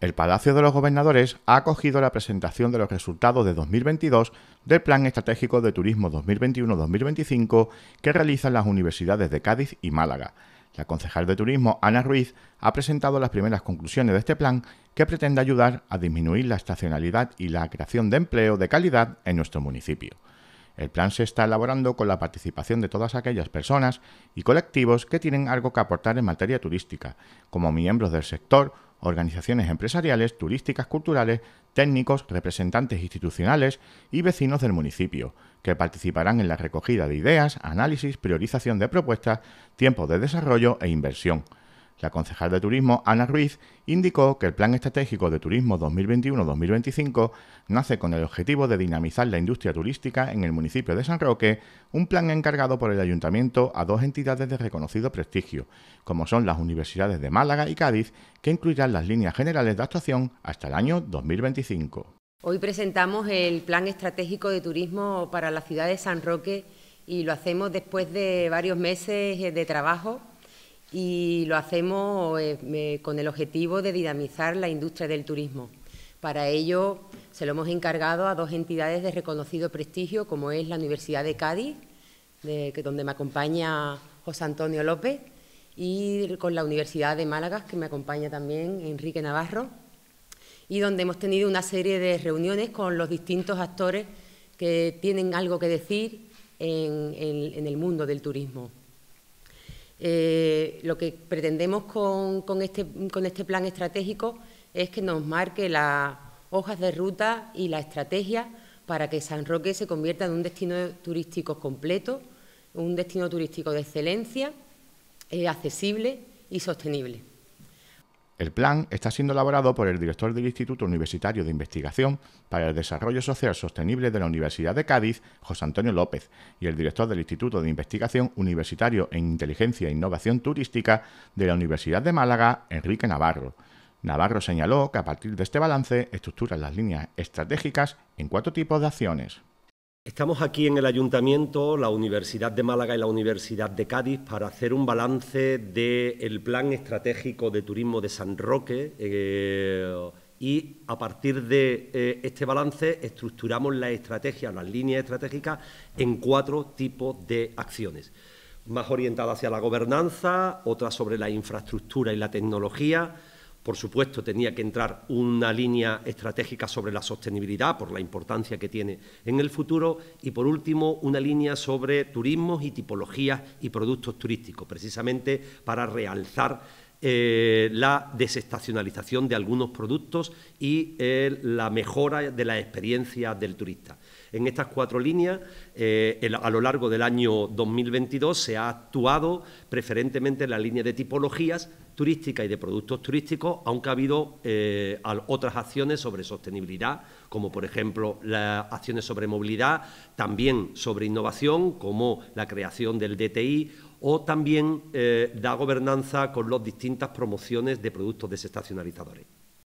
El Palacio de los Gobernadores ha acogido la presentación de los resultados de 2022 del Plan Estratégico de Turismo 2021-2025 que realizan las universidades de Cádiz y Málaga. La concejal de Turismo, Ana Ruiz, ha presentado las primeras conclusiones de este plan que pretende ayudar a disminuir la estacionalidad y la creación de empleo de calidad en nuestro municipio. El plan se está elaborando con la participación de todas aquellas personas y colectivos que tienen algo que aportar en materia turística, como miembros del sector, organizaciones empresariales, turísticas, culturales, técnicos, representantes institucionales y vecinos del municipio, que participarán en la recogida de ideas, análisis, priorización de propuestas, tiempo de desarrollo e inversión. La concejal de Turismo, Ana Ruiz, indicó que el Plan Estratégico de Turismo 2021-2025 nace con el objetivo de dinamizar la industria turística en el municipio de San Roque, un plan encargado por el Ayuntamiento a dos entidades de reconocido prestigio, como son las universidades de Málaga y Cádiz, que incluirán las líneas generales de actuación hasta el año 2025. Hoy presentamos el Plan Estratégico de Turismo para la ciudad de San Roque y lo hacemos después de varios meses de trabajo y lo hacemos eh, con el objetivo de dinamizar la industria del turismo. Para ello se lo hemos encargado a dos entidades de reconocido prestigio, como es la Universidad de Cádiz, donde me acompaña José Antonio López, y con la Universidad de Málaga, que me acompaña también Enrique Navarro, y donde hemos tenido una serie de reuniones con los distintos actores que tienen algo que decir en el mundo del turismo. Eh, lo que pretendemos este, con, este, plan estratégico es que nos marque las hojas de ruta y la estrategia para que San Roque se convierta en un destino turístico completo, un destino turístico de excelencia, eh, accesible y sostenible. El plan está siendo elaborado por el director del Instituto Universitario de Investigación para el Desarrollo Social Sostenible de la Universidad de Cádiz, José Antonio López, y el director del Instituto de Investigación Universitario en Inteligencia e Innovación Turística de la Universidad de Málaga, Enrique Navarro. Navarro señaló que a partir de este balance estructuran las líneas estratégicas en cuatro tipos de acciones. Estamos aquí en el Ayuntamiento, la Universidad de Málaga y la Universidad de Cádiz para hacer un balance del Plan Estratégico de Turismo de San Roque eh, y a partir de eh, este balance estructuramos la estrategia, las líneas estratégicas en cuatro tipos de acciones. Más orientadas hacia la gobernanza, otras sobre la infraestructura y la tecnología, por supuesto, tenía que entrar una línea estratégica sobre la sostenibilidad, por la importancia que tiene en el futuro, y por último, una línea sobre turismos y tipologías y productos turísticos, precisamente para realzar eh, la desestacionalización de algunos productos y eh, la mejora de la experiencia del turista. En estas cuatro líneas, eh, a lo largo del año 2022, se ha actuado preferentemente en la línea de tipologías turísticas y de productos turísticos, aunque ha habido otras acciones sobre sostenibilidad, como por ejemplo las acciones sobre movilidad, también sobre innovación, como la creación del DTI, o también eh, la gobernanza con las distintas promociones de productos desestacionalizadores.